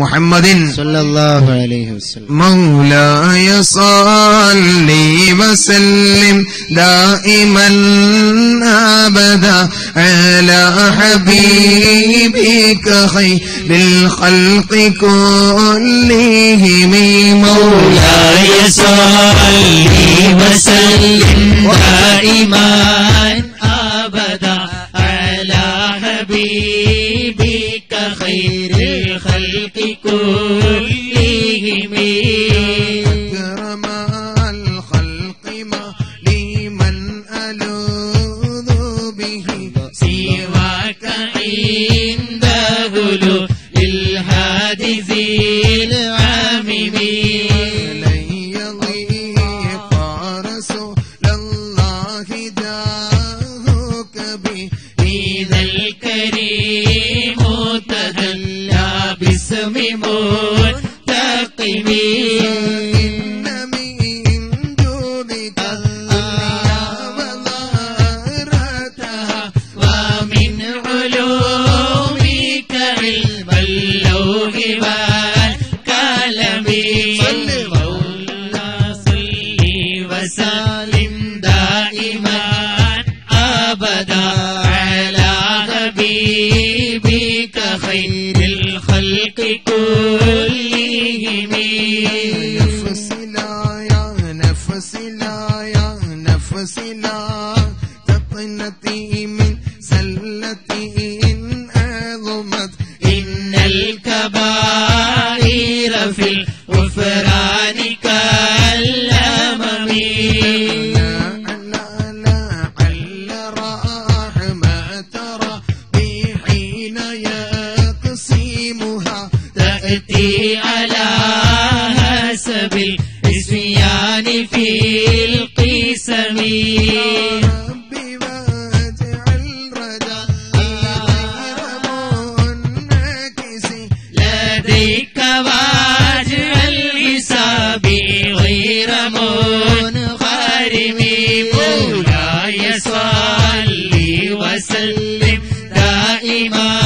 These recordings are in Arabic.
محمد صلى الله عليه وسلم. مولاي صل وسلم دائما أبدا على حبيبك خير الخلق كلهم. مولاي مولاي صل وسلم دائما أبدا على حبيبك خير حبيبك خير الخلق كلهم نفس لا تقنتي من سلتي إن أظمت. إن الكبائر في الغفران كالأمم. تأتي على حسب الإسيان في القسم صل وسلم دائما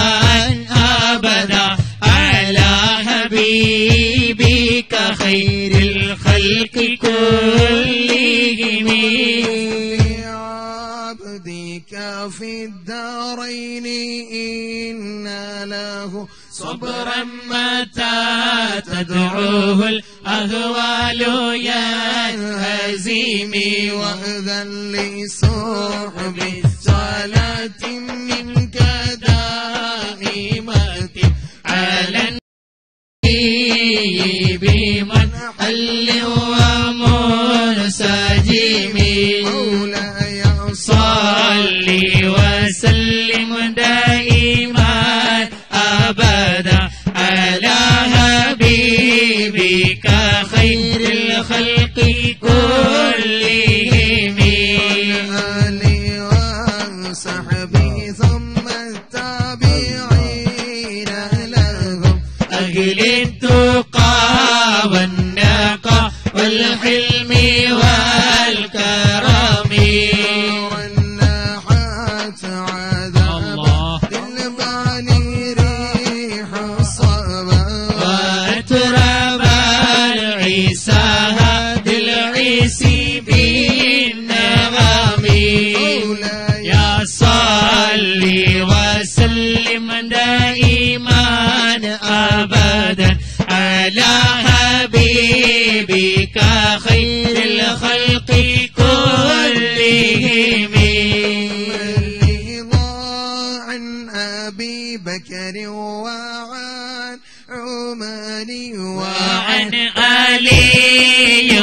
أبدا على حبيبك خير الخلق كلهم عبدك في الدارين إن له صبرا متى تدعوه الأهوال ينهزم وأذن لصحب صلاة منك دائمة على النبي بمن حل ومنسجم مولاي صل وسلم دائما أبدا على حبيبك خير الخلق كلهم. وصحبي ثم التابعين لهم. أهل التقى والنقى والحلم حبيبك خير الخلق كلهم. عن أبي بكر وعن عمر وعن علي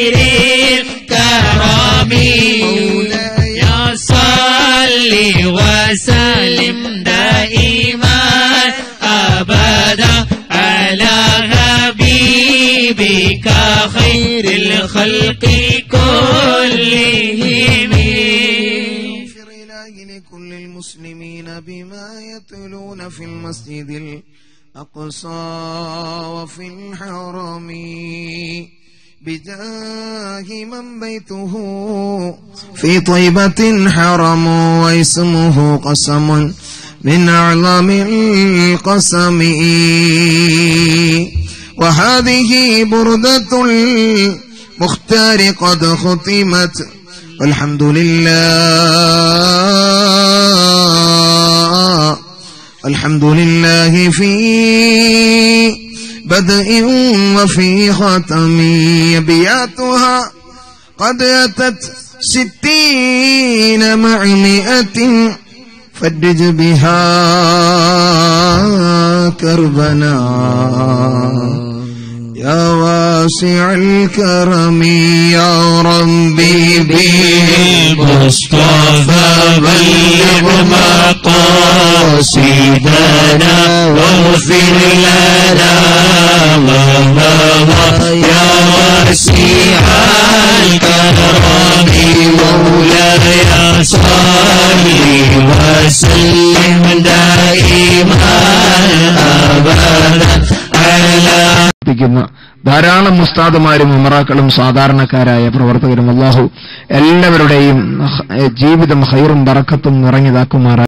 عشير الكرم مولاي. يا صل وسلم دائما. ابدا على حبيبك خير الخلق كلهم. اغفر إلهي لكل المسلمين المسلمين بما يتلون في المسجد الأقصى وفي الحرم. بجاه من بيته. في طيبة حرم واسمه قسم من أعظم القسم. وهذه بردة المختار قد ختمت. والحمد لله الحمد لله في بدء وفي ختم أبياتها قد أتت ستين مع مئة فدج بها كربنا. يا واسع الكرم يا ربي به المصطفى بلغ مقاصدنا واغفر لنا പ്രവർത്തിക്കുന്ന ധാരാളം മുസ്താദുമാരും ഉമറാക്കളും സാധാരണക്കാരായ പ്രവർത്തകരും അള്ളാഹു എല്ലാവരുടെയും ജീവിതം ഹൈറും ബറക്കത്തും നിറഞ്ഞതാക്കുമാറാ